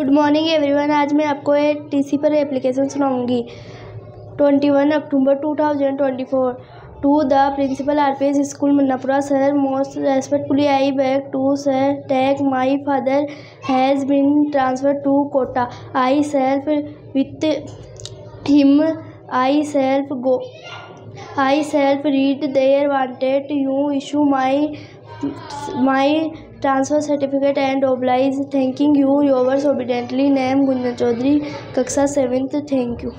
Good morning everyone आज मैं आपको एक टीसी पर application सुनाऊँगी। Twenty one October two thousand twenty four to the principal R P S school Munnapura sir most respectfully I beg to state my father has been transfer to Kota I self with him I self go I self read there wanted you issue my my transfer certificate and oblige thanking you yours obediently name gunjan chaudhary kaksha 7th thank you